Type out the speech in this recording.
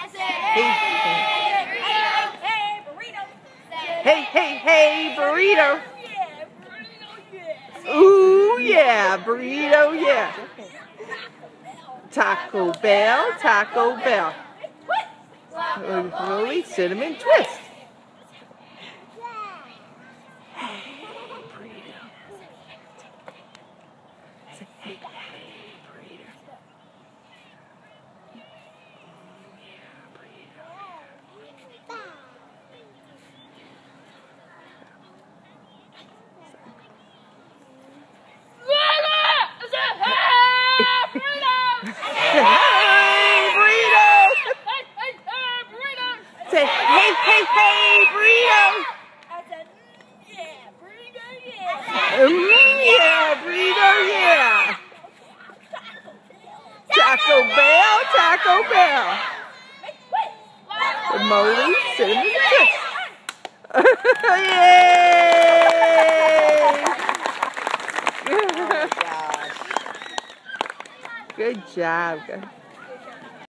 Hey, hey, burrito. hey, hey, hey, burrito. Ooh, yeah, burrito, yeah. Taco Bell, Taco Bell. Holy cinnamon twist. Hey, Say, hey, hey, hey, burrito! Ooh, yeah, burrito, yeah! Taco Bell, Taco Bell! The moly cinnamon twist. Yay! Good job.